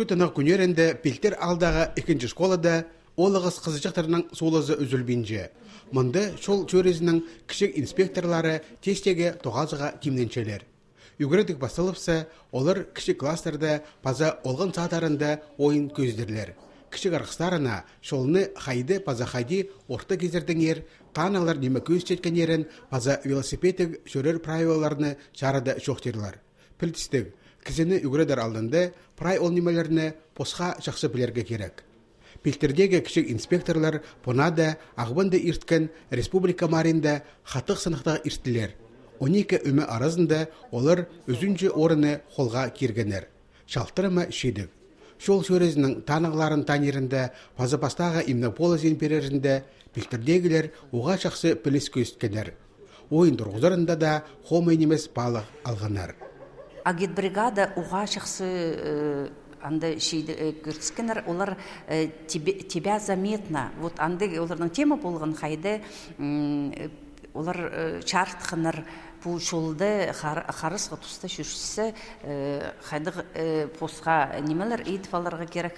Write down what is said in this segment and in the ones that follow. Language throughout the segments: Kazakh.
Түшкі тынық күнерінде пилтер алдағы екінші школада олығыз қызычықтарының солызы үзілбейінже. Мұнды шол чөрезінің кішік инспекторлары тестеге тоғазыға кимненчелер. Үгіредік басылыпса, олар кішік кластерді паза олғын сатарында ойын көздірлер. Кішік арқыстарына шолыны хайды паза хайды орта кезердің ер, қаналар немі көз четкен ерін паза велосипедік жүрер правилаларыны жарады шоқтерлар. Пілтістік, кізіні үгіредер алдында прай ол немелеріне посқа жақсы білерге керек. Пилтердегі кішік инспекторлар понада ағбынды ирткен республика маринда хатық сынықтағы ирттілер. 12 үмі аразында олар өзінже орыны қолға кергенер. Шалтырымы шедік. Шол сөрезінің танығларын танерінде пазапастағы имнополоз имперерінде пилтердегілер оға жақсы піліс көсткенер. Ойын тұрғызарында да хомай немес балық алғанар. Агитбригада уға жақсы э, анда шейді көрсіскенер олар э, тебя заметно. Вот андай олардың тема болған хайды э, олар э, чартхыныр бу шолды харысқа туста шүршісі хайды э, посқа немелер ейтіп аларға керек.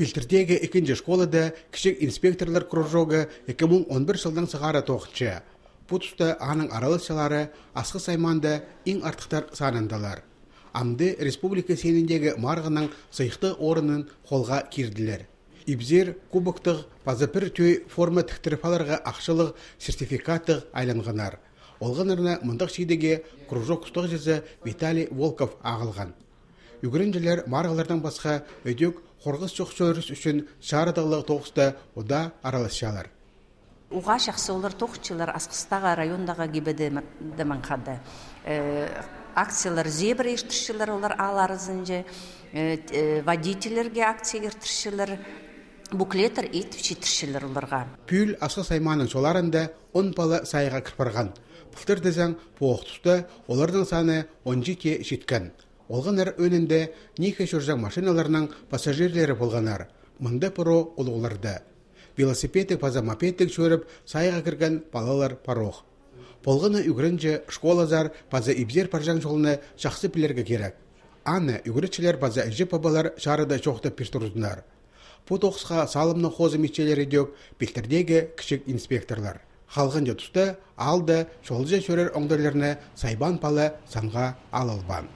Пилтердегі екінші школада кішік инспекторлар кружогы 2011 жылдан сығары тоқытшы. Бұл тұста аның аралысылары асқы сайманды ең артықтар санындалар. Амды республика сеніндегі марғының сыйықты орынын қолға кирділер. Ибзер кубоктық пазапір төй форма тіктіріпаларға ақшылық сертификаттық айланғанар. Олғанарына мұндақ шейдеге кружок ұстық жезі Виталий Волков ағылған. Үгірінжілер марғалардан басқа өдек қорғыз жоқ сөріс үшін шарадығылық тоғыста ода араласшалар. Уға жақсы олар тоқчылар асқыстағы райондағы гибеде деманқады акциялар зебра ештіршілер олар аларызынже водительерге акция ертіршілер буклетер ит читіршілер оларға Пүл асқы сайманың соларында 10 бала сайға кірпарған. Бұлтыр дезен поқтыста олардың саны 12 жеткен. Олғанар өнінде неке жүржан машиналарының пассажирлері болғанар. Мұнда пұро олғыларды. Велосипедік паза мопедік шөріп сайға кірген балалар парох. Болғаны үгірінже школазар паза ибзер паржан жолыны жақсы білерге керек. Аны үгірітшілер паза әжі пабалар шарыда жоқты пештұрызынар. Бұ тоқысқа салымны қозы мечелері дөк білтірдегі кішік инспекторлар. Халғын тұста алды жолжа шөрер оңдырлеріне сайбан палы санға алылбан.